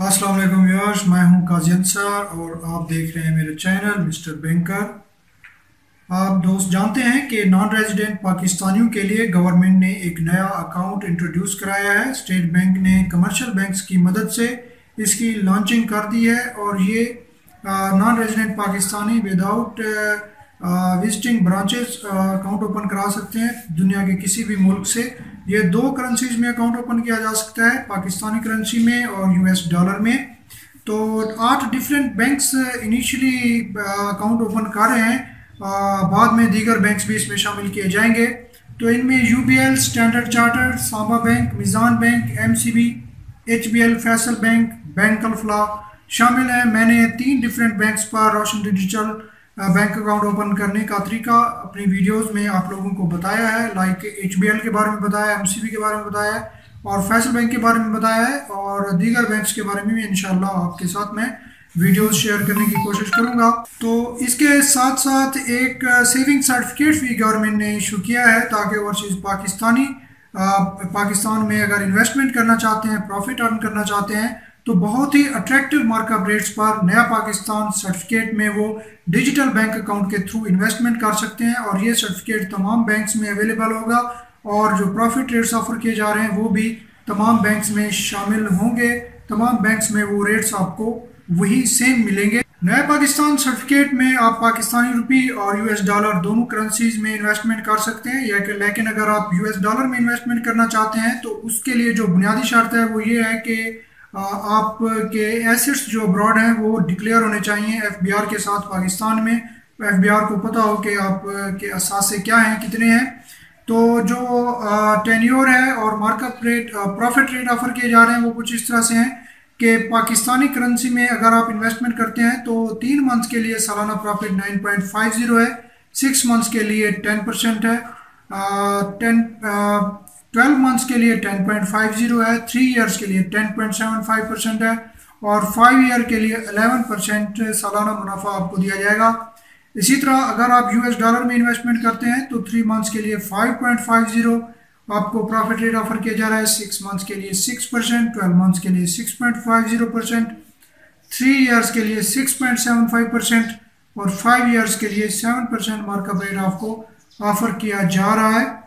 अस्सलाम वालेकुम व्यूअर्स, मैं हूँ काजी अंसार और आप देख रहे हैं मेरे चैनल मिस्टर बैंकर। आप दोस्त जानते हैं कि नॉन रेजिडेंट पाकिस्तानियों के लिए गवर्नमेंट ने एक नया अकाउंट इंट्रोड्यूस कराया है। स्टेट बैंक ने कमर्शियल बैंक्स की मदद से इसकी लॉन्चिंग कर दी है और ये non resident Pakistani without visiting branches account open करा सकते हैं। दुनिया के किसी भी मुल्क से ये दो करेंसीज में अकाउंट ओपन किया जा सकता है, पाकिस्तानी करेंसी में और यूएस डॉलर में। तो आठ different banks initially account open कर रहे हैं। बाद में दीगर बैंक्स भी इसमें शामिल किए जाएँगे। तो इनमें U B L standard charter Samba bank Meezan bank M C B H B L Faysal bank bank Alfalah शामिल हैं। मैंने तीन डिफरेंट बैंक्स पर Roshan digital bank account open करने का तरीका अपनी वीडियोस में आप लोगों को बताया है लाइक एचबीएल के बारे में बताया एमसीबी के बारे में बताया है और फैसल बैंक के बारे में बताया है और दीगर बैंक्स के बारे में भी इनशाला आपके साथ मैं वीडियोस शेयर करने की कोशिश करूँगा। तो इसके साथ साथ एक सेविंग सर्टिफिकेट भी गवर्नमेंट ने इशू किया है ताकि ओवरसीज पाकिस्तानी पाकिस्तान में अगर इन्वेस्टमेंट करना चाहते हैं प्रॉफिट अर्न करना चाहते हैं तो बहुत ही अट्रैक्टिव मार्कअप रेट्स पर नया पाकिस्तान सर्टिफिकेट में वो डिजिटल बैंक अकाउंट के थ्रू इन्वेस्टमेंट कर सकते हैं और ये सर्टिफिकेट तमाम बैंक्स में अवेलेबल होगा और जो प्रॉफिट रेट्स ऑफ़र किए जा रहे हैं वो भी तमाम बैंक्स में शामिल होंगे। तमाम बैंक्स में वो रेट्स आपको वही सेम मिलेंगे। नया पाकिस्तान सर्टिफिकेट में आप पाकिस्तानी रुपी और यूएस डॉलर दोनों करेंसीज में इन्वेस्टमेंट कर सकते हैं। या लेकिन अगर आप यूएस डॉलर में इन्वेस्टमेंट करना चाहते हैं तो उसके लिए जो बुनियादी शर्त है वो ये है कि आपके एसेट्स जो अब्रॉड हैं, वो डिक्लेयर होने चाहिए एफबीआर के साथ पाकिस्तान में। एफबीआर को पता हो कि आप के असासे क्या हैं, कितने हैं। तो जो टेन्योर है और markup rate profit rate offer किए जा रहे हैं, वो कुछ इस तरह से हैं कि पाकिस्तानी करेंसी में अगर आप इन्वेस्टमेंट करते हैं तो तीन मंथ्स के लिए सालाना प्रॉफिट 9.50 है। सिक्स मंथ्स के लिए 10 परसेंट है। टेन ट्वेल्व मंथ्स के लिए 10.50 है, थ्री ईयर्स के लिए 10.75 परसेंट है, और फाइव ईयर के लिए 11 परसेंट सालाना मुनाफा आपको दिया जाएगा। इसी तरह अगर आप यूएस डॉलर में इन्वेस्टमेंट करते हैं तो थ्री मंथ्स के लिए 5.50 आपको प्रॉफिट रेट ऑफ़र किया जा रहा है। सिक्स मंथ्स के लिए सिक्स परसेंट ट्वेल्व मंथ्स के लिए six point five zero percent three years के लिए six point seven five percent और फाइव ईयर्स के लिए सेवन परसेंट मार्कअप रेट आपको ऑफ़र किया जा रहा है।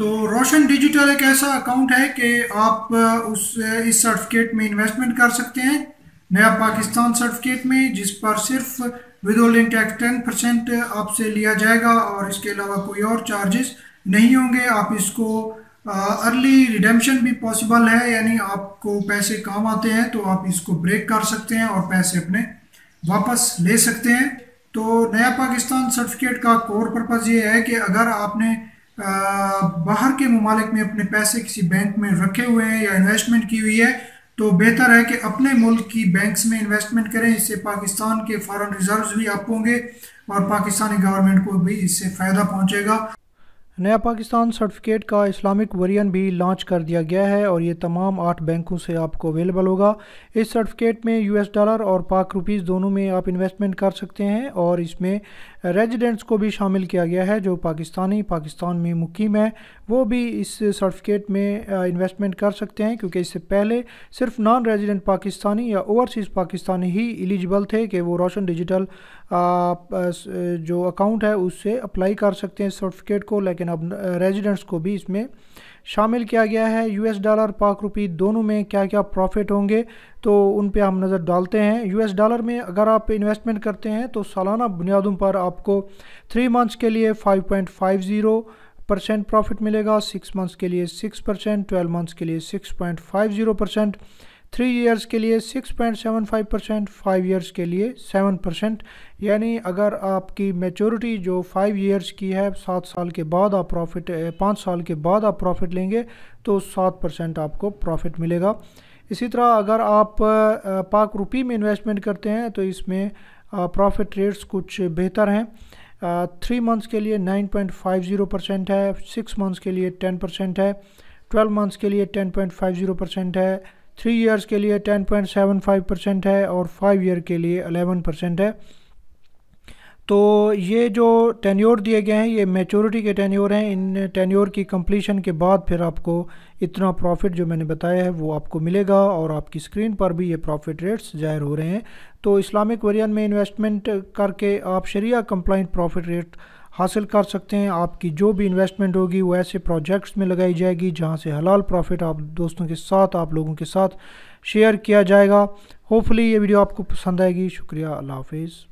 तो रोशन डिजिटल एक ऐसा अकाउंट है कि आप उस इस सर्टिफिकेट में इन्वेस्टमेंट कर सकते हैं। नया पाकिस्तान सर्टिफिकेट में, जिस पर सिर्फ़ विदोलिंग टैक्स टेन परसेंट आपसे लिया जाएगा और इसके अलावा कोई और चार्जेस नहीं होंगे। आप इसको अर्ली रिडेम्पशन भी पॉसिबल है, यानी आपको पैसे काम आते हैं तो आप इसको ब्रेक कर सकते हैं और पैसे अपने वापस ले सकते हैं। तो नया पाकिस्तान सर्टिफिकेट का कोर पर्पज़ ये है कि अगर आपने बाहर के ममालिक में अपने पैसे किसी बैंक में रखे हुए हैं या इन्वेस्टमेंट की हुई है तो बेहतर है कि अपने मुल्क की बैंक्स में इन्वेस्टमेंट करें, इससे पाकिस्तान के फॉरेन रिजर्व्स भी आप होंगे और पाकिस्तानी गवर्नमेंट को भी इससे फ़ायदा पहुंचेगा। नया पाकिस्तान सर्टिफिकेट का इस्लामिक वरियन भी लॉन्च कर दिया गया है और ये तमाम आठ बैंकों से आपको अवेलेबल होगा। इस सर्टिफिकेट में यूएस डॉलर और पाक रुपीज़ दोनों में आप इन्वेस्टमेंट कर सकते हैं और इसमें रेजिडेंट्स को भी शामिल किया गया है, जो पाकिस्तानी पाकिस्तान में मुकीम है। वो भी इस सर्टिफिकेट में इन्वेस्टमेंट कर सकते हैं, क्योंकि इससे पहले सिर्फ़ नॉन रेजिडेंट पाकिस्तानी या ओवरसीज़ पाकिस्तानी ही एलिजिबल थे कि वो रोशन डिजिटल जो अकाउंट है उससे अप्लाई कर सकते हैं सर्टिफिकेट को, लेकिन अब रेजिडेंट्स को भी इसमें शामिल किया गया है। यूएस डॉलर पाक रुपी दोनों में क्या क्या प्रॉफिट होंगे तो उन पे हम नज़र डालते हैं। यूएस डॉलर में अगर आप इन्वेस्टमेंट करते हैं तो सालाना बुनियादों पर आपको थ्री मंथ्स के लिए 5.50 परसेंट प्रॉफिट मिलेगा सिक्स मंथ्स के लिए सिक्स परसेंट ट्वेल्व मंथ्स के लिए six point five zero percent three years के लिए six point seven five percent, five years के लिए सेवन परसेंट। यानी अगर आपकी मेचोरिटी जो फाइव ईयर्स की है, सात साल के बाद आप प्रॉफिट पाँच साल के बाद आप प्रॉफिट लेंगे तो सात परसेंट आपको प्रॉफिट मिलेगा। इसी तरह अगर आप पाक रुपी में इन्वेस्टमेंट करते हैं तो इसमें प्रॉफिट रेट्स कुछ बेहतर हैं। थ्री मंथ्स के लिए nine point five zero percent है, सिक्स मंथ्स के लिए टेन परसेंट है, ट्वेल्व मंथ्स के लिए ten point five zero percent है थ्री ईयर्स के लिए ten point seven five percent है और फाइव ईयर के लिए अलेवन परसेंट है। तो ये जो टेन्योर दिए गए हैं, ये मेचोरिटी के टेन्योर हैं। इन टेन्योर की कंप्लीशन के बाद फिर आपको इतना प्रॉफिट जो मैंने बताया है, वो आपको मिलेगा और आपकी स्क्रीन पर भी ये प्रॉफिट रेट्स ज़ाहिर हो रहे हैं। तो इस्लामिक वरियन में इन्वेस्टमेंट करके आप शरिया कंप्लाइंट प्रॉफिट रेट हासिल कर सकते हैं। आपकी जो भी इन्वेस्टमेंट होगी, वो ऐसे प्रोजेक्ट्स में लगाई जाएगी जहाँ से हलाल प्रॉफिट आप दोस्तों के साथ, आप लोगों के साथ शेयर किया जाएगा। होपफुली ये वीडियो आपको पसंद आएगी। शुक्रिया। अल्लाह हाफिज़।